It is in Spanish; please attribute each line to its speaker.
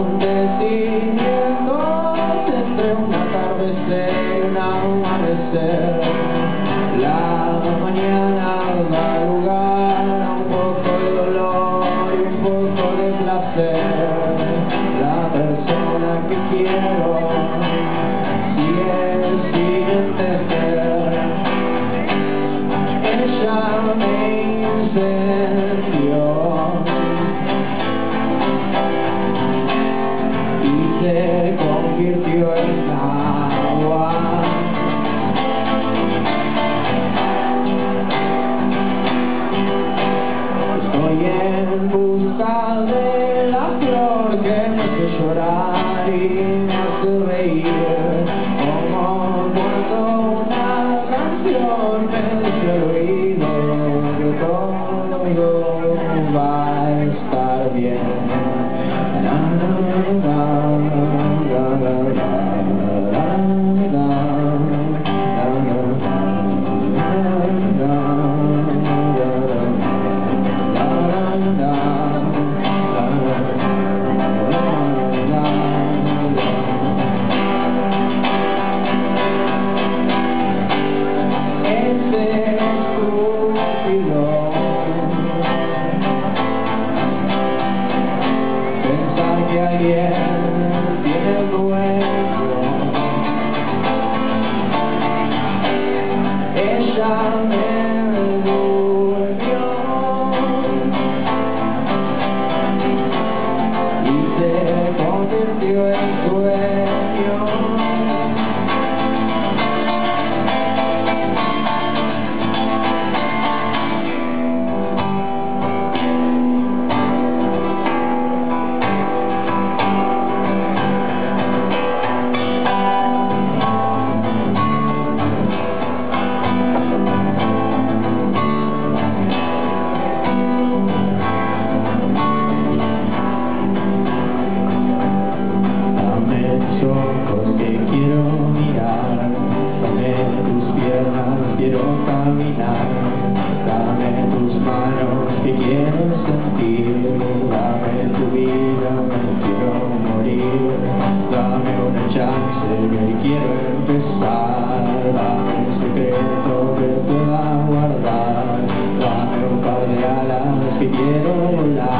Speaker 1: donde sirviéndote entre un atardecer y un amanecer la mañana da lugar a un poco de dolor y un poco de placer. La persona que Ella me morning. Dame tus manos que quiero sentir Dame tu vida, me quiero morir Dame una chance, me quiero empezar Dame un secreto que pueda guardar Dame un par de alas que quiero volar.